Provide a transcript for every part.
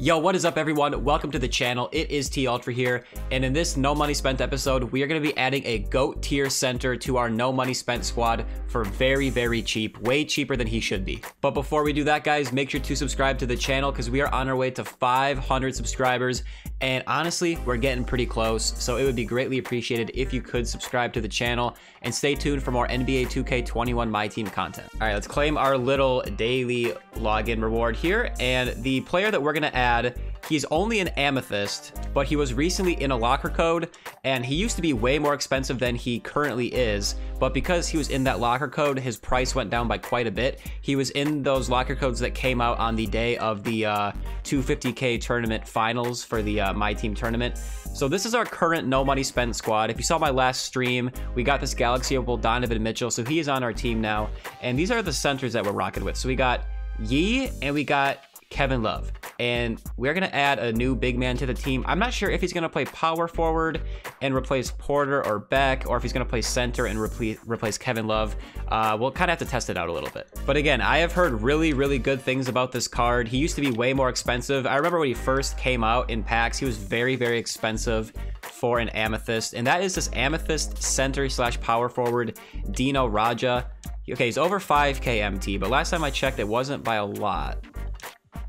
Yo, what is up everyone? Welcome to the channel. It is T Ultra here, and in this no money spent episode, we are going to be adding a GOAT tier center to our no money spent squad for very, very cheap, way cheaper than he should be. But before we do that, guys, make sure to subscribe to the channel because we are on our way to 500 subscribers, and honestly, we're getting pretty close, so it would be greatly appreciated if you could subscribe to the channel and stay tuned for more NBA 2K21 My Team content. All right, let's claim our little daily login reward here, and the player that we're going to add add, he's only an amethyst, but he was recently in a locker code, and he used to be way more expensive than he currently is, but because he was in that locker code, his price went down by quite a bit. He was in those locker codes that came out on the day of the uh, 250k tournament finals for the uh, My Team tournament. So this is our current no money spent squad. If you saw my last stream, we got this Galaxy Opal Donovan Mitchell, so he is on our team now. And these are the centers that we're rocking with. So we got Yi and we got Kevin Love. And we're going to add a new big man to the team. I'm not sure if he's going to play power forward and replace Porter or Beck, or if he's going to play center and replace, replace Kevin Love. Uh, we'll kind of have to test it out a little bit. But again, I have heard really, really good things about this card. He used to be way more expensive. I remember when he first came out in packs, he was very, very expensive for an Amethyst. And that is this Amethyst center slash power forward, Dino Radja. Okay, he's over 5k MT, but last time I checked, it wasn't by a lot.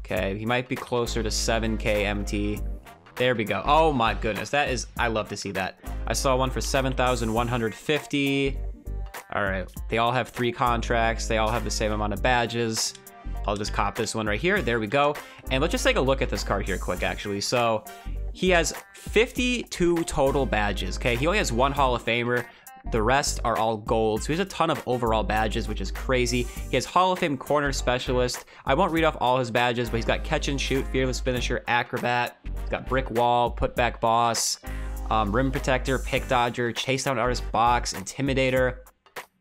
Okay, he might be closer to 7k MT. There we go. Oh my goodness, that is, I love to see that. I saw one for 7,150. All right, they all have three contracts. They all have the same amount of badges. I'll just cop this one right here. There we go. And let's just take a look at this card here quick, actually. So he has 52 total badges, okay? He only has one Hall of Famer. The rest are all gold. So he has a ton of overall badges, which is crazy. He has Hall of Fame corner specialist. I won't read off all his badges, but he's got catch and shoot, fearless finisher, acrobat. He's got brick wall, putback boss, um, rim protector, pick dodger, chase down artist box, intimidator.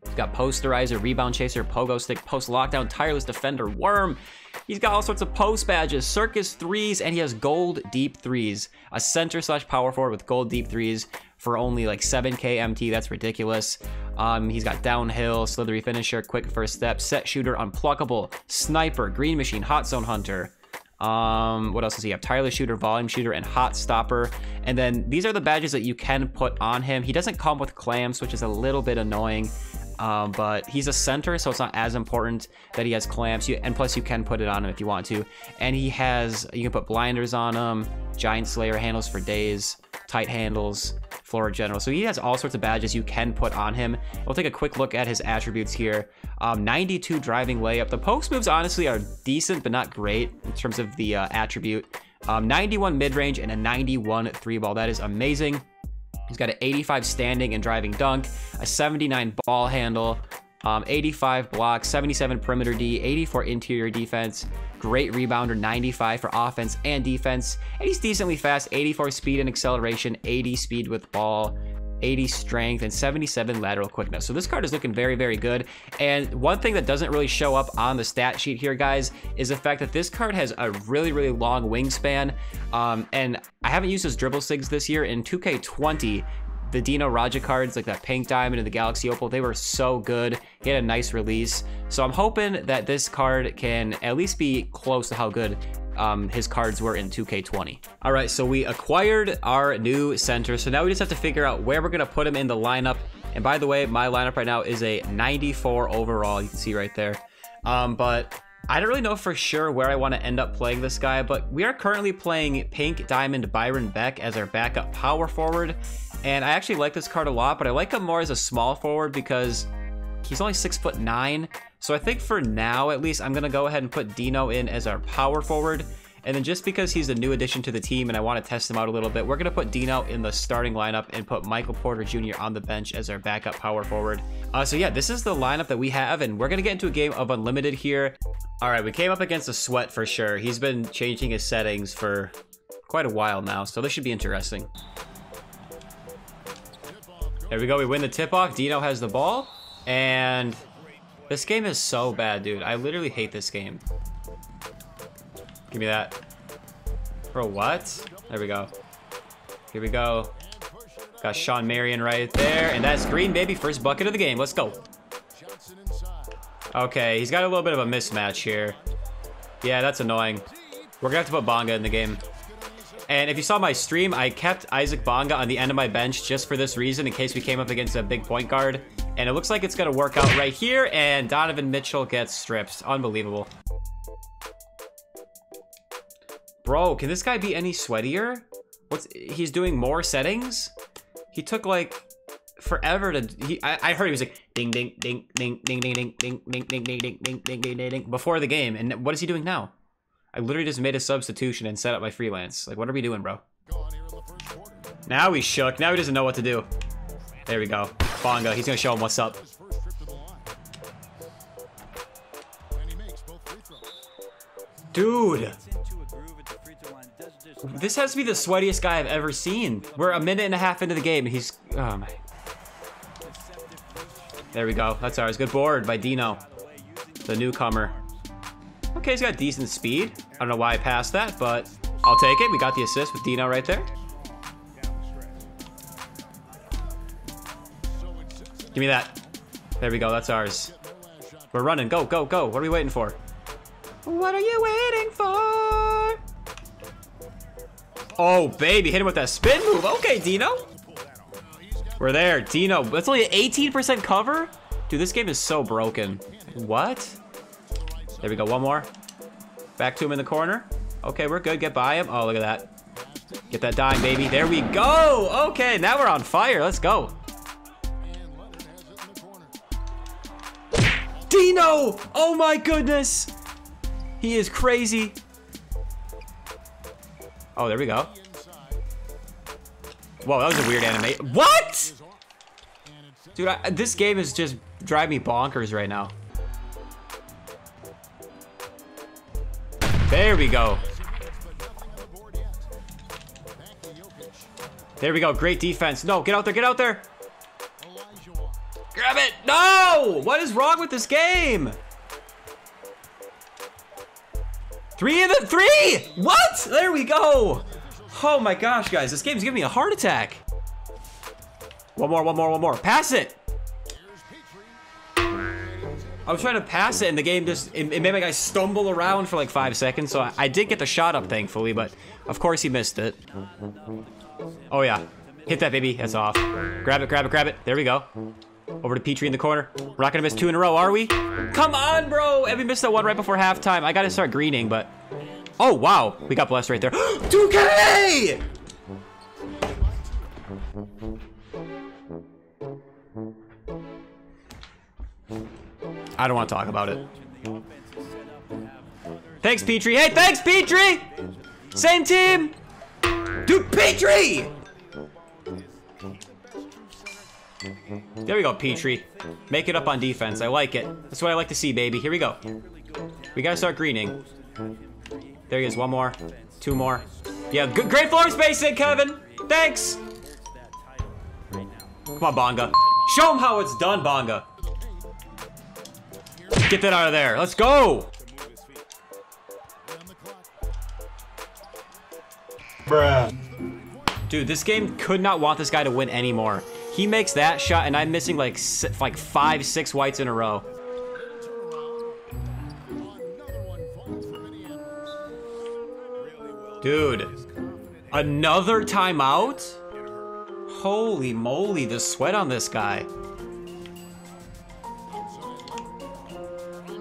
He's got posterizer, rebound chaser, pogo stick, post lockdown, tireless defender, worm. He's got all sorts of post badges, circus threes, and he has gold deep threes. A center slash power forward with gold deep threes for only like 7k MT. That's ridiculous. Um, he's got downhill, slithery finisher, quick first step, set shooter, unpluckable, sniper, green machine, hot zone hunter. Um, what else does he have? Tireless shooter, volume shooter, and hot stopper. And then these are the badges that you can put on him. He doesn't come with clamps, which is a little bit annoying. Um, but he's a center, so it's not as important that he has clamps. You, and plus, you can put it on him if you want to. And he has, you can put blinders on him, giant slayer handles for days, tight handles, floor general. So he has all sorts of badges you can put on him. We'll take a quick look at his attributes here. Um, 92 driving layup. The post moves honestly are decent, but not great in terms of the uh, attribute. Um, 91 mid-range and a 91 three ball. That is amazing. He's got an 85 standing and driving dunk, a 79 ball handle, um, 85 blocks, 77 perimeter D, 84 interior defense, great rebounder, 95 for offense and defense, and he's decently fast, 84 speed and acceleration, 80 speed with ball, 80 strength, and 77 lateral quickness. So this card is looking very, very good. And one thing that doesn't really show up on the stat sheet here, guys, is the fact that this card has a really, really long wingspan. Um, and I haven't used his dribble sigs this year. In 2K20, the Dino Radja cards, like that Pink Diamond and the Galaxy Opal, they were so good. He had a nice release. So I'm hoping that this card can at least be close to how good um, his cards were in 2K20. All right, so we acquired our new center. So now we just have to figure out where we're gonna put him in the lineup. And by the way, my lineup right now is a 94 overall. You can see right there. Um, but I don't really know for sure where I want to end up playing this guy, but we are currently playing Pink Diamond Byron Beck as our backup power forward. And I actually like this card a lot, but I like him more as a small forward because he's only six foot nine. So I think for now, at least, I'm going to go ahead and put Dino in as our power forward. And then just because he's a new addition to the team and I want to test him out a little bit, we're going to put Dino in the starting lineup and put Michael Porter Jr. on the bench as our backup power forward. Uh, so yeah, this is the lineup that we have, and we're going to get into a game of Unlimited here. All right, we came up against a sweat for sure. He's been changing his settings for quite a while now, so this should be interesting. There we go. We win the tip-off. Dino has the ball. And this game is so bad, dude. I literally hate this game. Give me that. Bro, what? There we go. Here we go. Got Shawn Marion right there. And that's green, baby. First bucket of the game. Let's go. Okay, he's got a little bit of a mismatch here. Yeah, that's annoying. We're gonna have to put Bonga in the game. And if you saw my stream, I kept Isaac Bonga on the end of my bench just for this reason, in case we came up against a big point guard. And it looks like it's gonna work out right here, and Donovan Mitchell gets stripped. Unbelievable. Bro, can this guy be any sweatier? What's he's doing more settings? He took like forever to he I, I heard he was like ding ding ding ding ding ding ding ding ding ding ding ding ding ding ding ding before the game. And what is he doing now? I literally just made a substitution and set up my freelance. Like what are we doing, bro? Now he's shook. Now he doesn't know what to do. There we go. Bonga. He's gonna show him what's up. Dude. This has to be the sweatiest guy I've ever seen. We're a minute and a half into the game. He's... Oh, my... There we go. That's ours. Good board by Dino. The newcomer. Okay, he's got decent speed. I don't know why I passed that, but I'll take it. We got the assist with Dino right there. Give me that. There we go. That's ours. We're running. Go, go, go. What are we waiting for? What are you waiting for? Oh, baby. Hit him with that spin move. Okay, Dino. We're there. Dino. That's only an 18% cover? Dude, this game is so broken. What? There we go. One more. Back to him in the corner. Okay, we're good. Get by him. Oh, look at that. Get that dime, baby. There we go. Okay, now we're on fire. Let's go. Dino! Oh my goodness! He is crazy. Oh, there we go. Whoa, that was a weird anime. What? Dude, I, this game is just driving me bonkers right now. There we go. There we go. Great defense. No, get out there. Get out there. Grab it! No! What is wrong with this game? Three in the three! What? There we go. Oh my gosh, guys, this game's giving me a heart attack. One more, one more, one more. Pass it! I was trying to pass it and the game just, it, it made my guy stumble around for like five seconds, so I, I did get the shot up, thankfully, but of course he missed it. Oh yeah. Hit that, baby. That's off. Grab it, grab it, grab it. There we go. Over to Petrie in the corner. We're not gonna miss two in a row, are we? Come on, bro! And we missed that one right before halftime. I gotta start greening, but... Oh, wow. We got blessed right there. 2K! I don't want to talk about it. Thanks, Petrie. Hey, thanks, Petrie! Same team! Dude, Petrie! There we go, Petrie. Make it up on defense. I like it. That's what I like to see, baby. Here we go. We gotta start greening. There he is. One more. Two more. Yeah, good, great floor spacing, Kevin. Thanks. Come on, Bonga. Show him how it's done, Bonga. Get that out of there. Let's go. Bruh. Dude, this game could not want this guy to win anymore. He makes that shot, and I'm missing like like five, six whites in a row. Dude, another timeout? Holy moly, the sweat on this guy.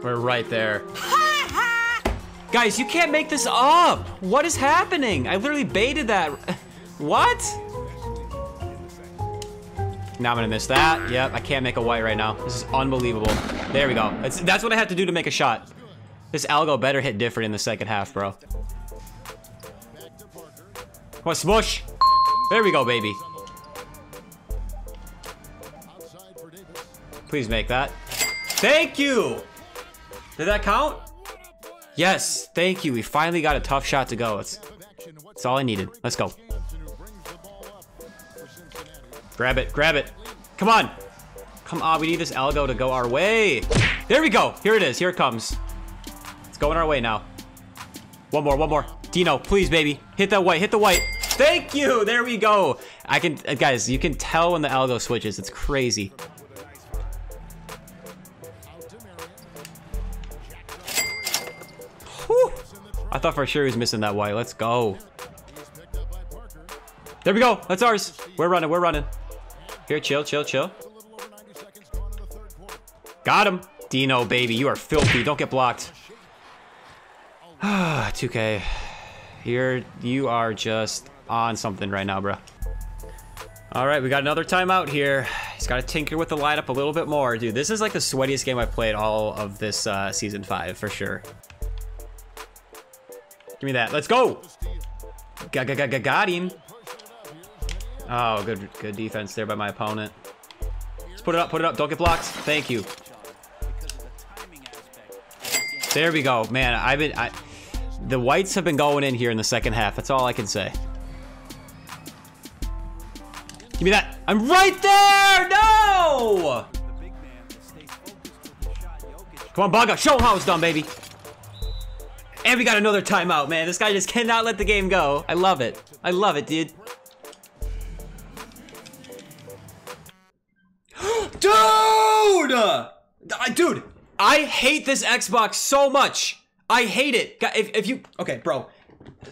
We're right there. Guys, you can't make this up. What is happening? I literally baited that. What? Now I'm gonna miss that. Yep, I can't make a white right now. This is unbelievable. There we go. That's, that's what I have to do to make a shot. This algo better hit different in the second half, bro. Come on, smush. There we go, baby. Please make that. Thank you. Did that count? Yes, thank you. We finally got a tough shot to go. It's, it's all I needed. Let's go. Grab it, grab it. Come on. Come on, we need this algo to go our way. There we go. Here it is. Here it comes. It's going our way now. One more, one more. Dino, please, baby. Hit that white, hit the white. Thank you. There we go. I can, guys, you can tell when the algo switches. It's crazy. Thought for sure he was missing that white. Let's go. There we go. That's ours. We're running. We're running. Here, chill, chill, chill. Got him. Dino, baby. You are filthy. Don't get blocked. Ah, 2K. You're, you are just on something right now, bro. All right, we got another timeout here. He's got to tinker with the lineup a little bit more. Dude, this is like the sweatiest game I've played all of this uh, Season 5, for sure. Give me that. Let's go! Got, got, him. Oh, good, good defense there by my opponent. Let's put it up, put it up. Don't get blocked. Thank you. There we go. Man, I've been... I, the whites have been going in here in the second half. That's all I can say. Give me that. I'm right there! No! Come on, Bonga. Show him how it's done, baby. And we got another timeout, man. This guy just cannot let the game go. I love it. I love it, dude. dude! Dude, I hate this Xbox so much. I hate it. If, if you, okay, bro,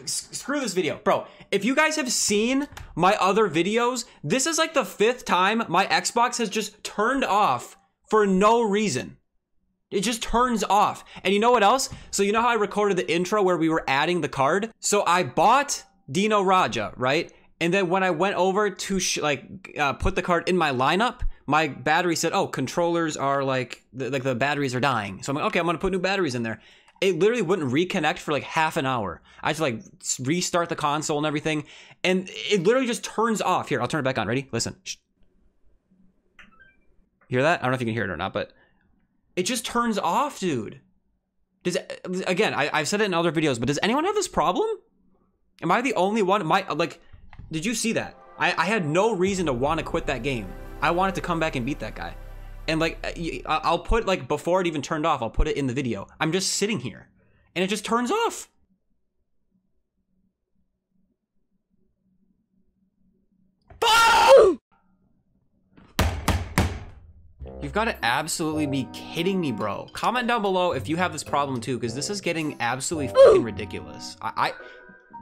screw this video. Bro, if you guys have seen my other videos, this is like the fifth time my Xbox has just turned off for no reason. It just turns off. And you know what else? So you know how I recorded the intro where we were adding the card? So I bought Dino Radja, right? And then when I went over to like uh, put the card in my lineup, my battery said, "Oh, controllers are like the, like the batteries are dying." So I'm like, "Okay, I'm gonna put new batteries in there." It literally wouldn't reconnect for like half an hour. I had to like restart the console and everything, and it literally just turns off. Here, I'll turn it back on. Ready? Listen. Shh. Hear that? I don't know if you can hear it or not, but it just turns off, dude. Does again? I, I've said it in other videos, but does anyone have this problem? Am I the only one? My like, did you see that? I, I had no reason to want to quit that game. I wanted to come back and beat that guy. And like, uh, I'll put like before it even turned off, I'll put it in the video. I'm just sitting here and it just turns off. You've got to absolutely be kidding me, bro. Comment down below if you have this problem too, because this is getting absolutely fucking ridiculous. I, I,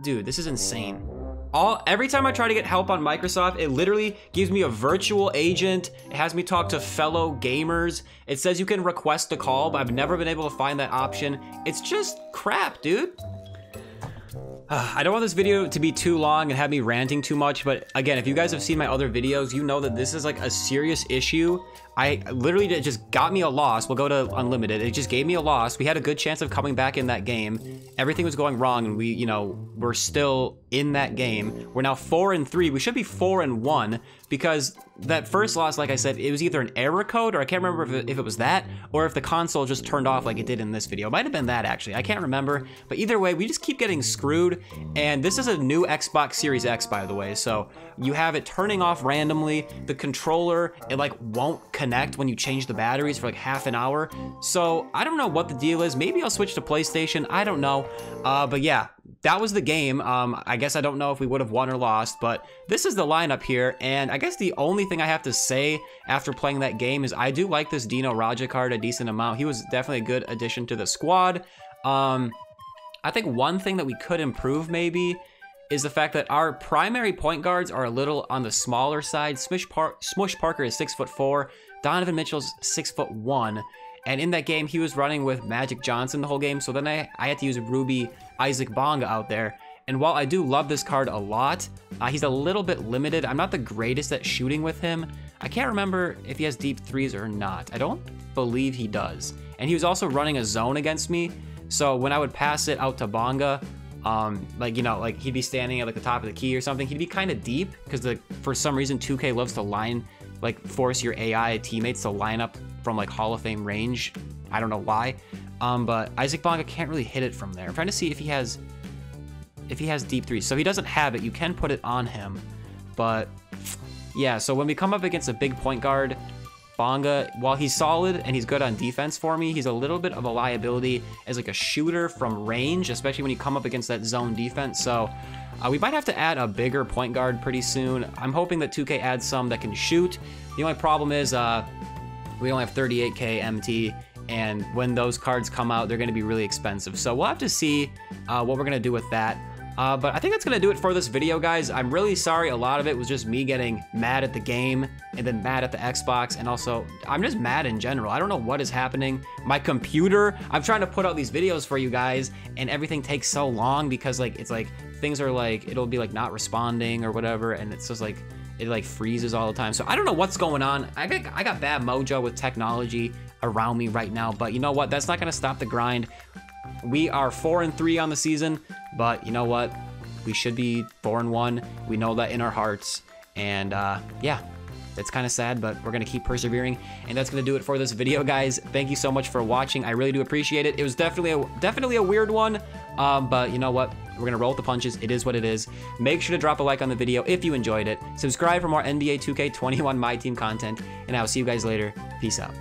dude, this is insane all every time I try to get help on Microsoft, it literally gives me a virtual agent. It has me talk to fellow gamers. It says you can request a call, but I've never been able to find that option. It's just crap, dude. I don't want this video to be too long and have me ranting too much, but again, if you guys have seen my other videos, you know that this is like a serious issue. I literally it just got me a loss. We'll go to unlimited. It just gave me a loss. We had a good chance of coming back in that game. Everything was going wrong, and we, you know, we're still in that game. We're now four and three. We should be four and one because that first loss, like I said, it was either an error code or I can't remember if it, if it was that or if the console just turned off like it did in this video. It might have been that actually. I can't remember. But either way, we just keep getting screwed. And this is a new Xbox Series X, by the way. So you have it turning off randomly. The controller, it like won't connect when you change the batteries for like half an hour. So I don't know what the deal is. Maybe I'll switch to PlayStation. I don't know. Uh, but yeah, that was the game. Um, I guess I don't know if we would have won or lost, but this is the lineup here. And I guess the only thing I have to say after playing that game is I do like this Dino Radja card a decent amount. He was definitely a good addition to the squad. Um, I think one thing that we could improve maybe is the fact that our primary point guards are a little on the smaller side. Smush, Par Smush Parker is six foot four. Donovan Mitchell's six foot one. And in that game, he was running with Magic Johnson the whole game. So then I, I had to use Ruby Isaac Bonga out there. And while I do love this card a lot, uh, he's a little bit limited. I'm not the greatest at shooting with him. I can't remember if he has deep threes or not. I don't believe he does. And he was also running a zone against me. So when I would pass it out to Bonga, um, like, you know, like he'd be standing at like the top of the key or something. He'd be kind of deep because the for some reason 2K loves to line, like force your AI teammates to line up from like Hall of Fame range. I don't know why. Um, but Isaac Bonga can't really hit it from there. I'm trying to see if he has if he has deep threes. So he doesn't have it. You can put it on him. But yeah, so when we come up against a big point guard, Bonga, while he's solid and he's good on defense for me, he's a little bit of a liability as like a shooter from range, especially when you come up against that zone defense. So uh, we might have to add a bigger point guard pretty soon. I'm hoping that 2K adds some that can shoot. The only problem is uh, we only have 38k MT and when those cards come out, they're going to be really expensive. So we'll have to see uh, what we're going to do with that. Uh, but I think that's to do it for this video, guys. I'm really sorry. A lot of it was just me getting mad at the game and then mad at the Xbox. And also, I'm just mad in general. I don't know what is happening. My computer, I'm trying to put out these videos for you guys and everything takes so long because like, it's like things are like, it'll be like not responding or whatever. And it's just like, it like freezes all the time. So I don't know what's going on. I got, I got bad mojo with technology around me right now, but you know what? That's not to stop the grind. We are four and three on the season, but you know what? We should be four and one. We know that in our hearts. And uh, yeah, it's kind of sad, but we're going to keep persevering. And that's going to do it for this video, guys. Thank you so much for watching. I really do appreciate it. It was definitely a, definitely a weird one, um, but you know what? We're going to roll with the punches. It is what it is. Make sure to drop a like on the video if you enjoyed it. Subscribe for more NBA 2K21 My Team content, and I will see you guys later. Peace out.